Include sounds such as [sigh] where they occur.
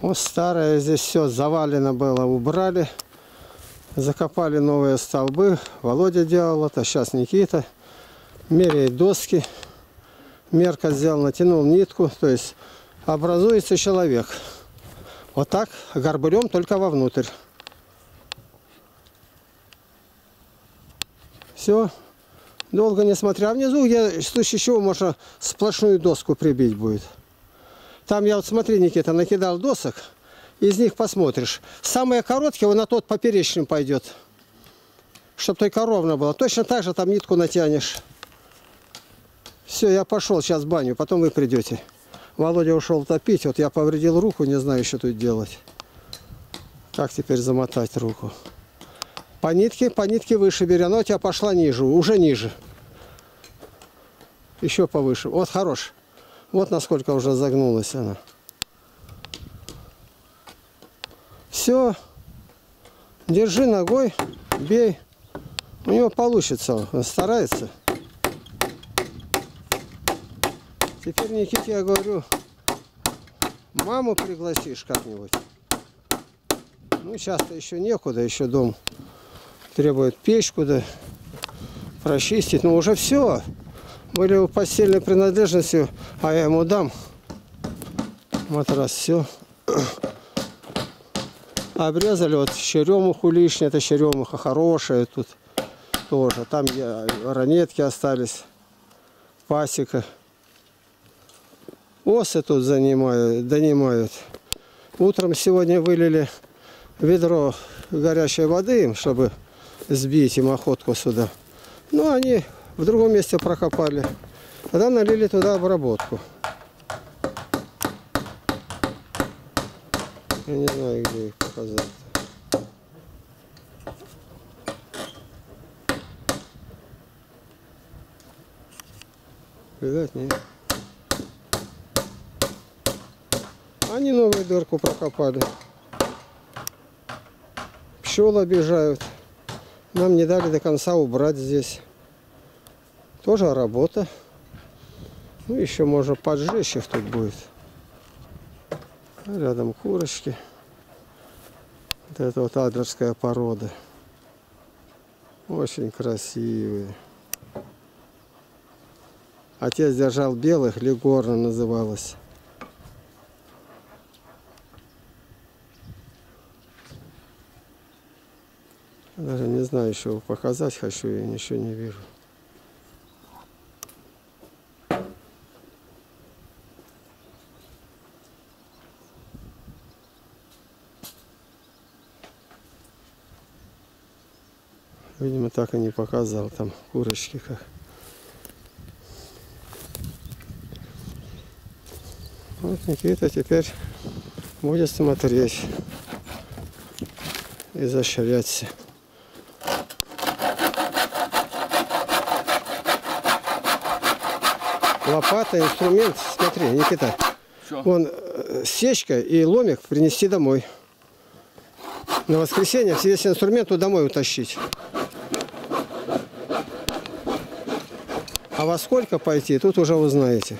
Вот старое здесь все завалено было, убрали. Закопали новые столбы. Володя делал это, сейчас Никита. Меряет доски. Мерка сделал, натянул нитку. То есть образуется человек. Вот так горбырем только вовнутрь. Все. Долго не смотря. А внизу, я, случае чего, можно сплошную доску прибить будет. Там я вот, смотри, Никита, накидал досок. Из них посмотришь. Самые короткие, он на тот поперечным пойдет. Чтобы только ровно было. Точно так же там нитку натянешь. Все, я пошел сейчас в баню, потом вы придете. Володя ушел топить, вот я повредил руку, не знаю, что тут делать. Как теперь замотать руку? По нитке, по нитке выше бери, она у тебя пошла ниже, уже ниже. Еще повыше. Вот хорош. Вот насколько уже загнулась она. Все. Держи ногой, бей. У него получится, он старается. Теперь Никите я говорю, маму пригласишь как-нибудь. Ну, сейчас-то еще некуда, еще дом требует печку, да, прочистить. Но уже все. Были постельной принадлежностью, а я ему дам матрас, все. [clears throat] Обрезали вот черемуху лишнее, это черемуха хорошая тут тоже. Там я, ранетки остались, пасека. Осы тут занимают, донимают. Утром сегодня вылили ведро горячей воды им, чтобы сбить им охотку сюда. Ну, они в другом месте прокопали. Тогда налили туда обработку. Я не знаю, где их показать. Видать, нет. Они новую дырку прокопали. Пчелы обижают. Нам не дали до конца убрать здесь. Тоже работа. Ну, еще можно их тут будет. Рядом курочки. Вот это вот адлерская порода. Очень красивые. Отец держал белых, Легорна называлась. Даже не знаю, еще показать хочу, я ничего не вижу. Видимо, так и не показал там курочки как. Вот Никита теперь будет смотреть и изощряться. Лопата, инструмент, смотри, Никита. Что? Вон э, сечка и ломик принести домой. На воскресенье весь инструмент домой утащить. А во сколько пойти, тут уже узнаете.